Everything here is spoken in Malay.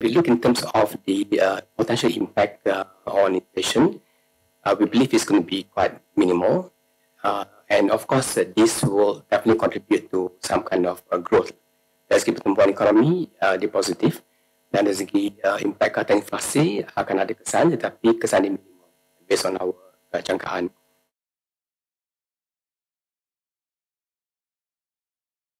we look in terms of the uh, potential impact uh, on inflation, uh, we believe it's going to be quite minimal. Uh, and of course, uh, this will definitely contribute to some kind of uh, growth. Dari segi pertumbuhan ekonomi, uh, the positive. Dan dari segi uh, impact kata inflasi akan ada kesan, tetapi kesan ini minimal based on our uh, jangkaan.